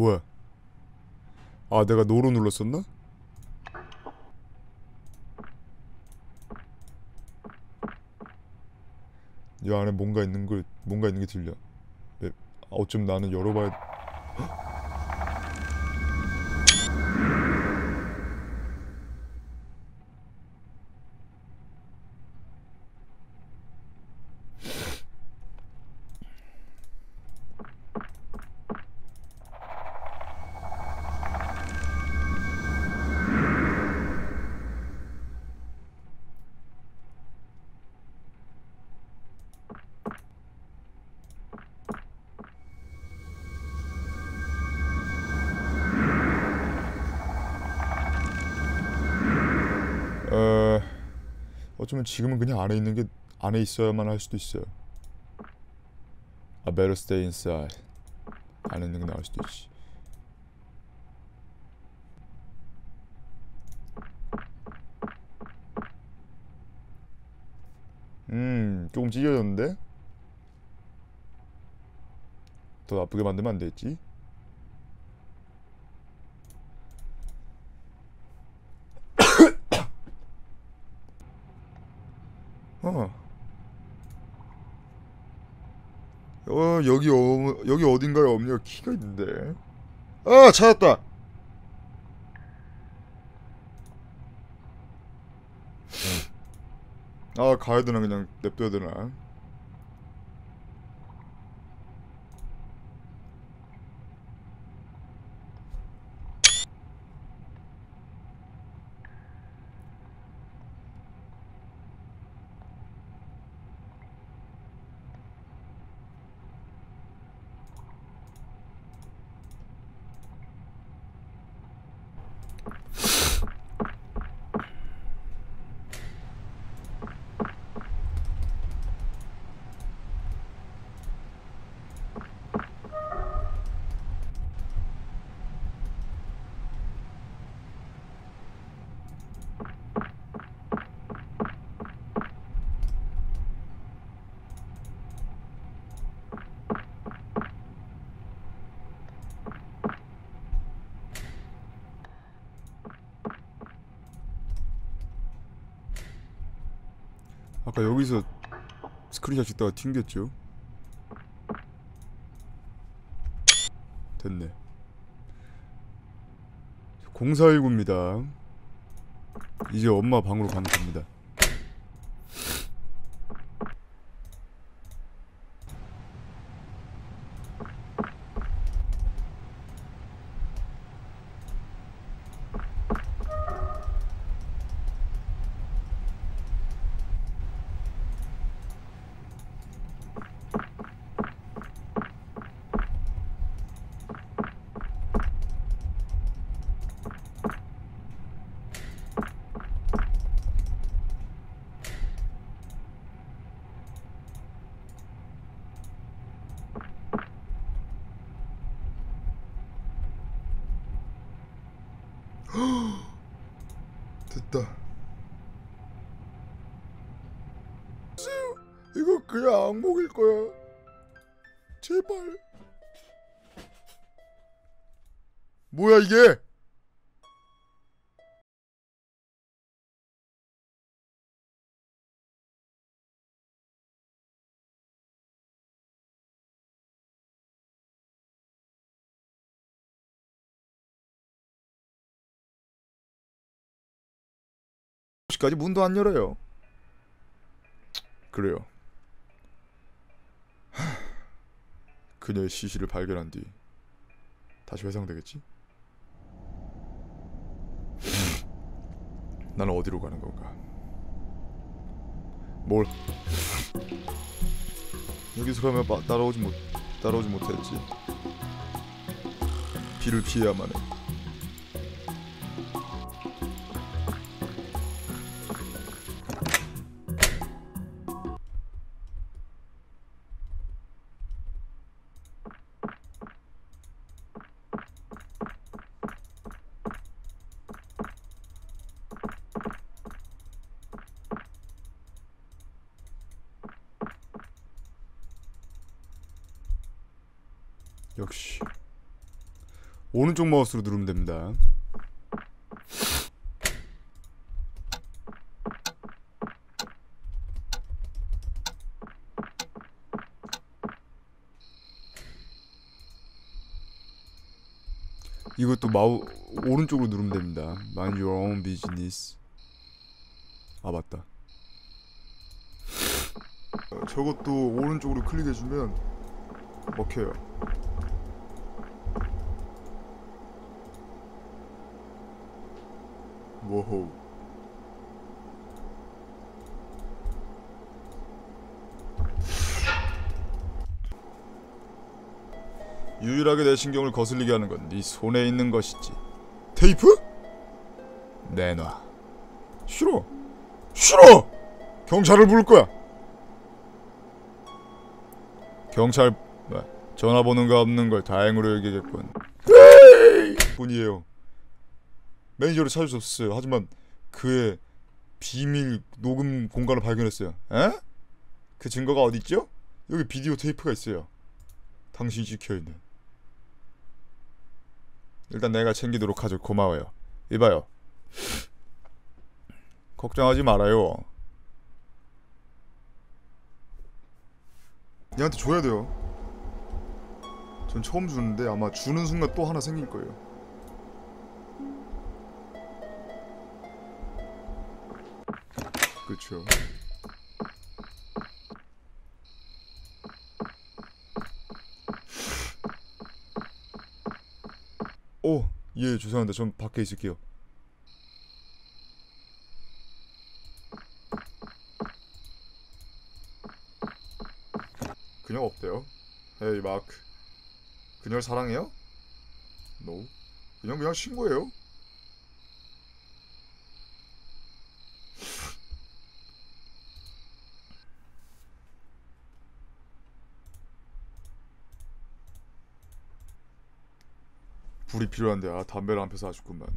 뭐야? 아 내가 노로 눌렀었나? 이 안에 뭔가 있는 걸 뭔가 있는 게 들려. 네, 아, 어쩜 나는 열어봐야. 어, 어쩌면 지금은 그냥 안에 있는 게 안에 있어야만 할 수도 있어요. I better stay inside. 안에 있는 게 나을 수도 있지. 음, 조금 찢어졌는데? 더 나쁘게 만들면 안 되겠지? 어. 어 여기 어 여기 어딘가에 엄니가 키가 있는데. 아 찾았다. 아 가야 되나 그냥 냅둬야 되나? 아까 여기서 스크린샷 찍다가 튕겼죠? 됐네. 0419입니다. 이제 엄마 방으로 가면 됩니다 이거 그냥 악몽일 거야 제발 뭐야 이게 까지 문도 안 열어요. 그래요. 그녀의 시신을 발견한 뒤 다시 회상되겠지? 나는 어디로 가는 건가? 뭘? 여기서 가면 마, 따라오지 못 따라오지 못했지. 비를 피해야만 해. 역시 오른쪽 마우스로 누르면 됩니다. 이것도 마우 오른쪽으로 누르면 됩니다. Mind your own business. 아 맞다. 어, 저것도 오른쪽으로 클릭해주면 먹혀요. 워호. 유일하게 내 신경을 거슬리게 하는 건 네 손에 있는 것이지. 테이프? 내놔. 싫어. 싫어. 경찰을 부를 거야. 경찰 뭐, 전화번호가 없는 걸 다행으로 여기겠군. 뿐이에요. 매니저를 없었어요. 하지만 그의 비밀 녹음 공간을 발견했어요. 에? 그 증거가 어디 있죠? 여기 비디오 테이프가 있어요. 당신이 지켜 있는. 일단 내가 챙기도록 하죠. 고마워요. 이봐요. 걱정하지 말아요. 얘한테 줘야 돼요. 전 처음 주는데 아마 주는 순간 또 하나 생길 거예요. 그렇죠. 오, 예, 죄송합니다. 전 밖에 있을게요. 그녀 없대요. 헤이 마크. 그녀를 사랑해요? No. 그냥 그냥 친구예요. 불이 필요한데 아 담배를 안 펴서 아쉽구만.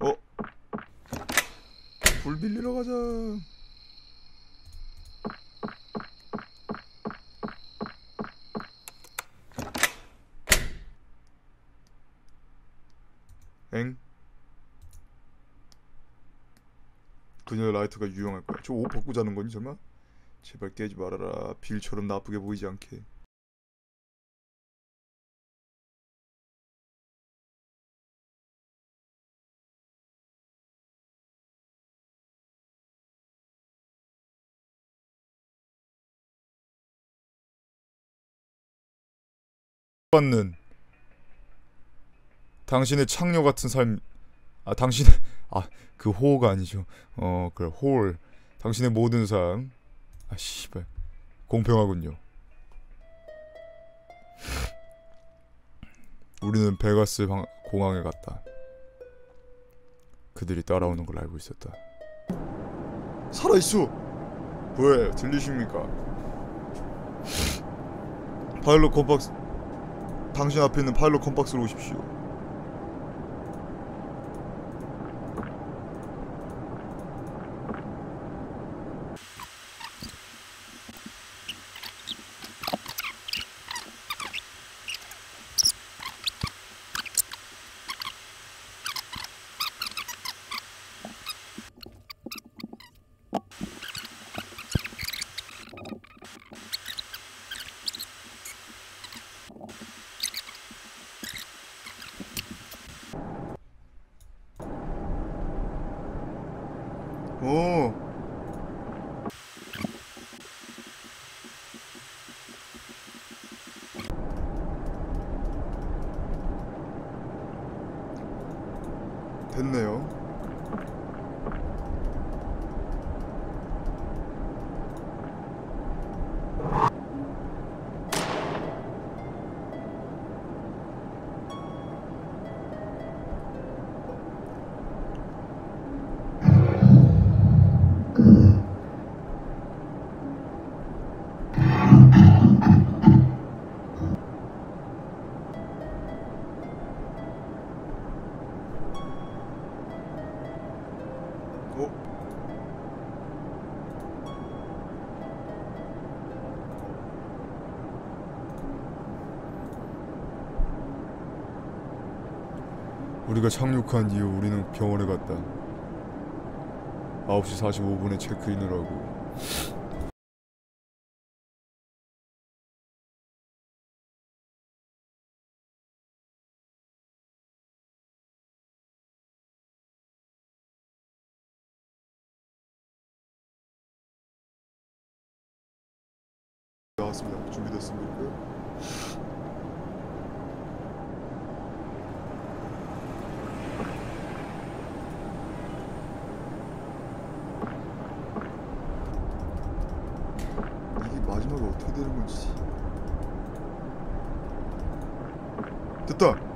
어? 불 빌리러 가자. 엥? 그녀의 라이터가 유용할 거야. 저 옷 벗고 자는 거니 설마? 제발 깨지 말아라. 빌처럼 나쁘게 보이지 않게. 받는 당신의 창녀 같은 삶, 아 당신의 아그 호가 아니죠. 어 그래 홀 당신의 모든 삶, 아 씨발 공평하군요. 우리는 베가스 방- 공항에 갔다. 그들이 따라오는 걸 알고 있었다. 살아 있어. 왜 들리십니까? 파일럿 컴박스 당신 앞에 있는 파일럿 컴박스로 오십시오. 오. 됐네요. 우리가 착륙한 이후 우리는 병원에 갔다. 9시 45분에 체크인을 하고 나왔습니다. 준비됐습니까? 이게 마지막에 어떻게 되는 건지. 됐다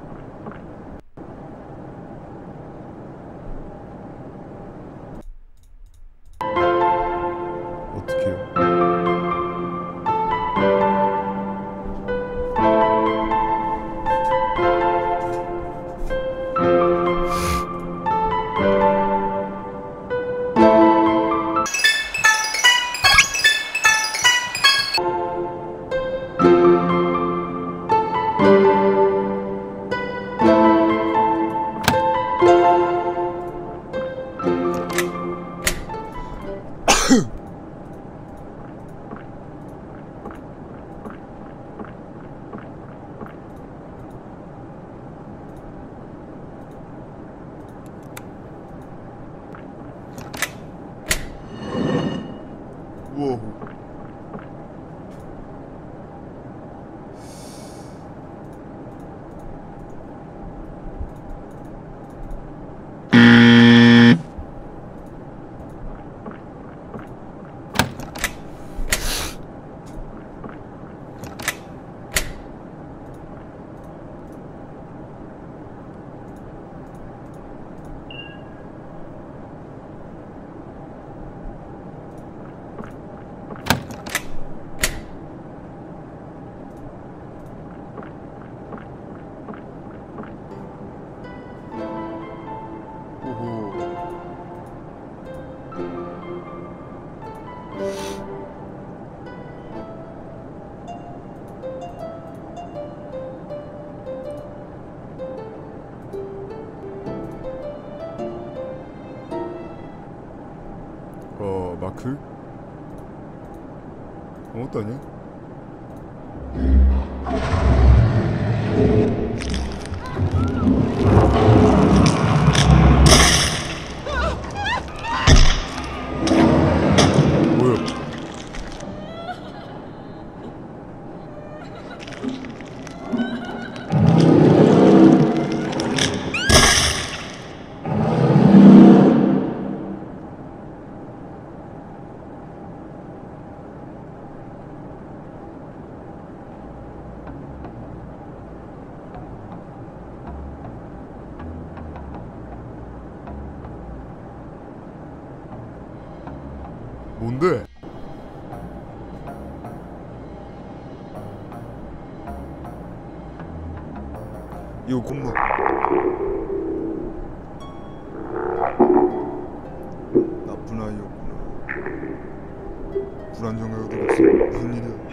어 마크? 아무것도 아니야? 뭔데? 이거 곰마 나쁜 아이였구나. 불안정하게 되었어. 무슨 일이야